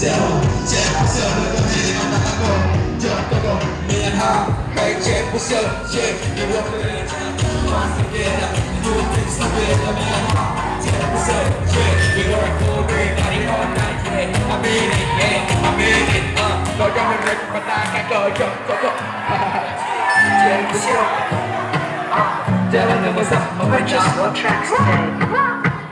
zero Chết sợ Không chỉ là ta cô Chờ ta cô Mình hạ Mày chết bố sợ Chết Như vô kê Mà sẽ kê là Như vô hạ Chết bố sợ Chết Vì vô rạc vô kê Đã đi con này Kê I'm in it Yeah I'm in it Uh Nói cho mình rịch Mà ta cả cờ Chờ ta cô Chết bố just one today.